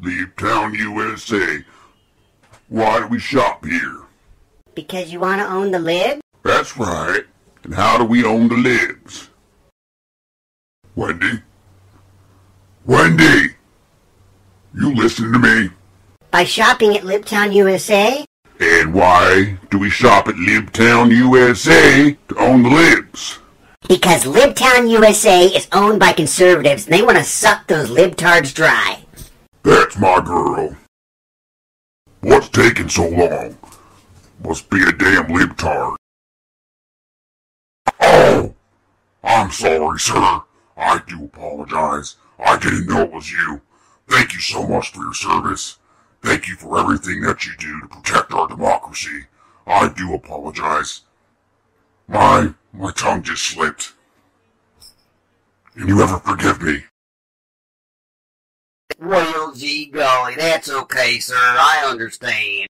Libtown, USA. Why do we shop here? Because you want to own the lid? That's right. And how do we own the libs? Wendy? Wendy! You listen to me? By shopping at Libtown USA? And why do we shop at Libtown, USA to own the libs? Because Libtown USA is owned by conservatives and they want to suck those libtards dry. That's my girl. What's taking so long? Must be a damn libtard. Oh! I'm sorry, sir. I do apologize. I didn't know it was you. Thank you so much for your service. Thank you for everything that you do to protect our democracy. I do apologize. My, my tongue just slipped. Can you ever forgive me? Well, gee golly, that's okay, sir. I understand.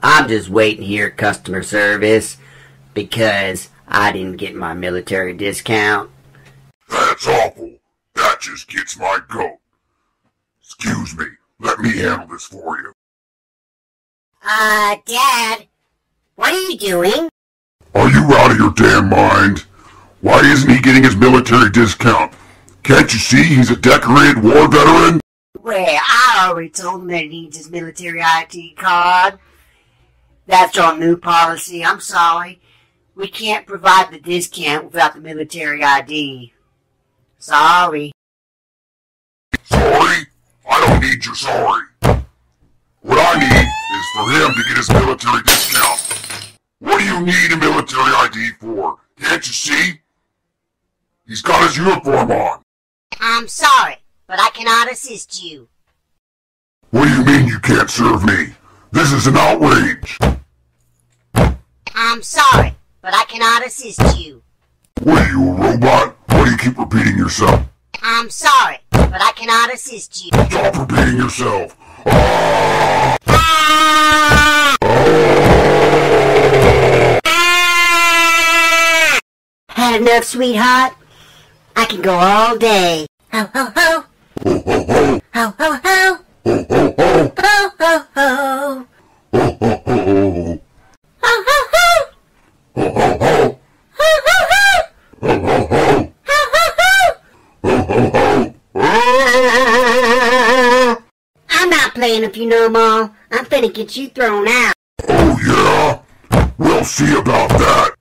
I'm just waiting here at customer service because I didn't get my military discount. That's awful. That just gets my goat. Excuse me. Let me handle this for you. Uh, Dad, what are you doing? Are you out of your damn mind? Why isn't he getting his military discount? Can't you see he's a decorated war veteran? Well, I already told him that he needs his military ID card. That's our new policy. I'm sorry. We can't provide the discount without the military ID. Sorry. Sorry? I don't need your sorry. What I need is for him to get his military discount. What do you need a military ID for? Can't you see? He's got his uniform on. I'm sorry, but I cannot assist you. What do you mean you can't serve me? This is an outrage. I'm sorry, but I cannot assist you. What are you, a robot? Why do you keep repeating yourself? I'm sorry, but I cannot assist you. Stop repeating yourself. Ah! Had enough, sweetheart? I can go all day. Ho ho ho! Ho ho ho! Ho ho ho! Ho ho ho! Ho ho ho! Ho ho ho! Ho ho ho! Ho ho ho! Ho ho ho! Ho ho ho! Ho ho ho! Ho ho ho! Ah! I'm not playing with you no more. I'm finna get you thrown out. Oh yeah? We'll see about that.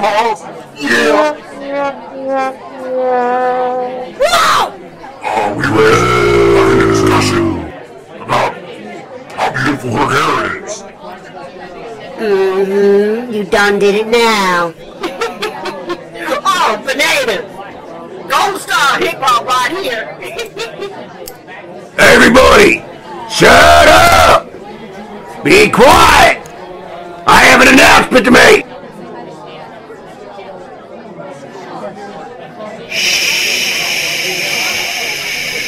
Look at them all. Yeah. Whoa! Are we ready? Having a discussion about how beautiful her hair is. Mm-hmm. You done did it now. Oh, banana! Gold Star Hip Hop right here. Everybody, shut up! Be quiet! I have an announcement to make! Shh!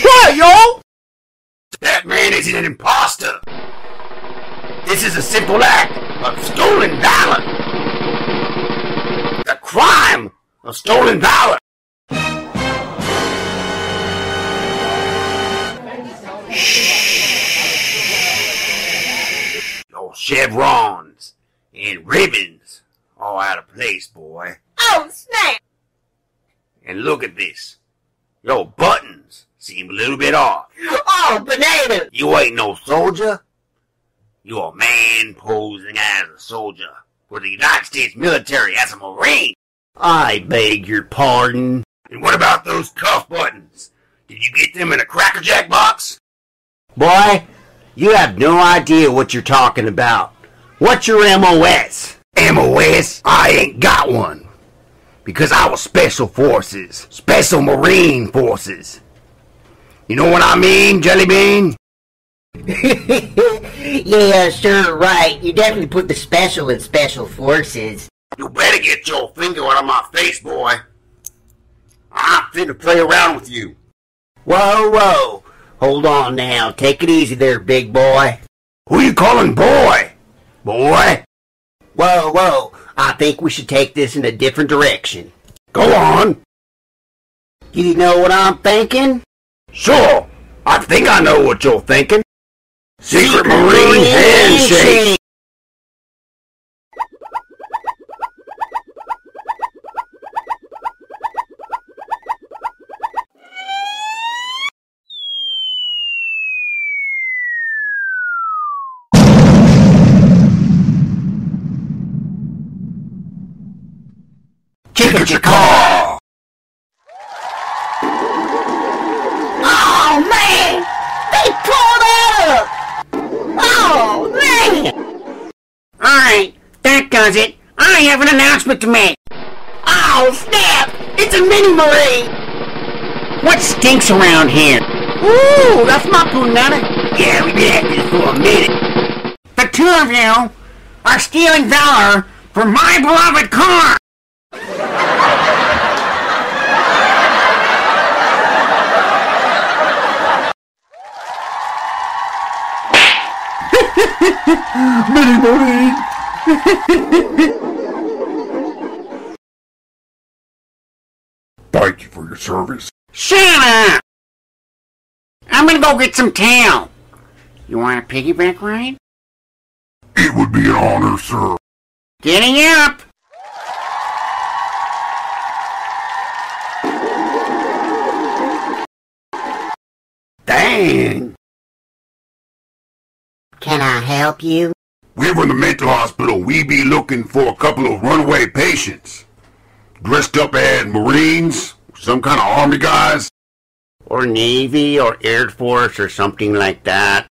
What, yo? That man is an imposter! This is a simple act of stolen valor! The crime of stolen valor! Shh. Your chevrons and ribbons all out of place, boy. Oh, snap! And look at this. Your buttons seem a little bit off. Oh, banana! You ain't no soldier. You're a man posing as a soldier for the United States military as a Marine. I beg your pardon. And what about those cuff buttons? Did you get them in a Cracker Jack box? Boy, you have no idea what you're talking about. What's your MOS? MOS? I ain't got one. Because I was Special Forces. Special Marine Forces. You know what I mean, Jelly Bean? yeah, sure, right. You definitely put the special in special forces. You better get your finger out of my face, boy. I'm finna play around with you. Whoa, whoa. Hold on now. Take it easy there, big boy. Who you calling boy? Boy? Whoa, whoa. I think we should take this in a different direction. Go on. You know what I'm thinking? Sure. I think I know what you're thinking. Secret Marine handshake. Chicka chicka. Oh man! They pulled up! Oh man! Alright, that does it. I have an announcement to make. Oh snap! It's a mini marine! What stinks around here? Ooh, that's my punana. Yeah, we've been at this for a minute. The two of you are stealing valor from my beloved car! Mini Marine! Thank you for your service. Shut up! I'm gonna go get some tail. You want a piggyback ride? It would be an honor, sir. Getting up! Dang. Can I help you? We're from the mental hospital. We be looking for a couple of runaway patients. Dressed up as Marines, some kind of army guys. Or Navy or Air Force or something like that.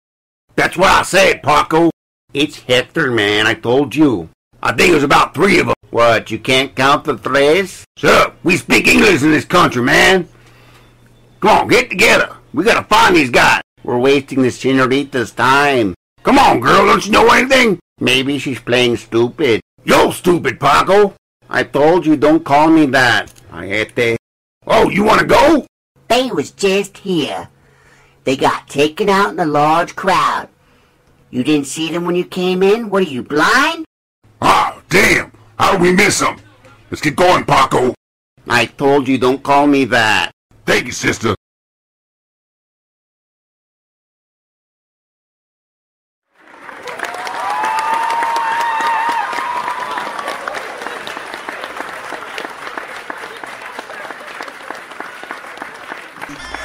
That's what I said, Paco. It's Hector, man, I told you. I think it was about three of them. What, you can't count the tres? Sir, we speak English in this country, man. Come on, get together. We gotta find these guys. We're wasting the senorita's time. Come on, girl, don't you know anything? Maybe she's playing stupid. You're stupid, Paco. I told you don't call me that. Ajete. Oh, you wanna go? They was just here. They got taken out in a large crowd. You didn't see them when you came in? What are you, blind? Ah, damn. How did we miss them? Let's get going, Paco. I told you don't call me that. Thank you, sister.